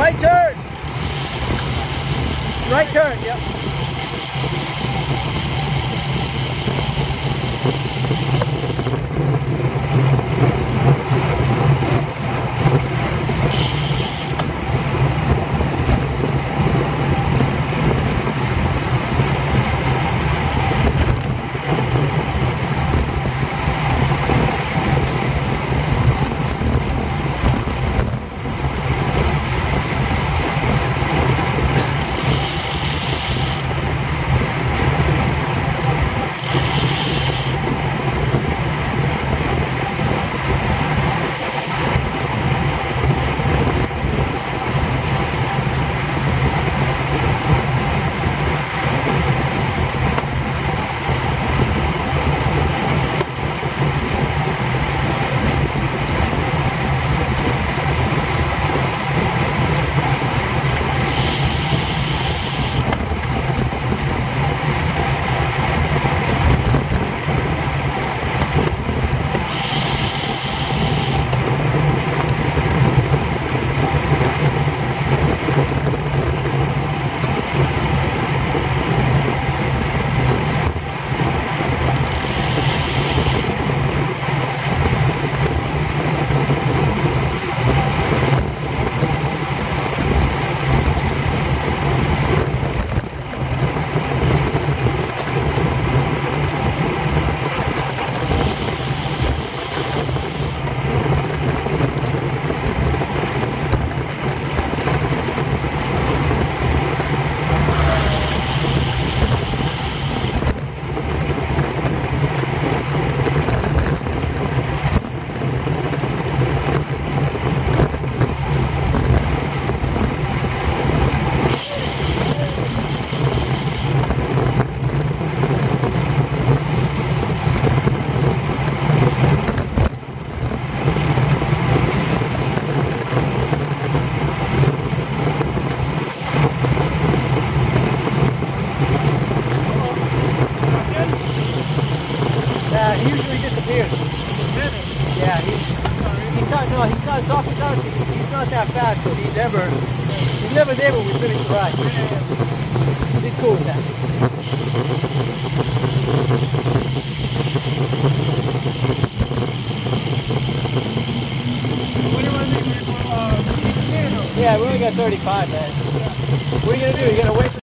Right turn. Right turn, yep. usually disappears. Yeah, he's, he's not, no, he's not, Doc, he's not, he's not that fast, but he never, he's never there when we finish the ride. He's cool with that. Yeah, we only got 35, man. What are you going to do? You're going to wait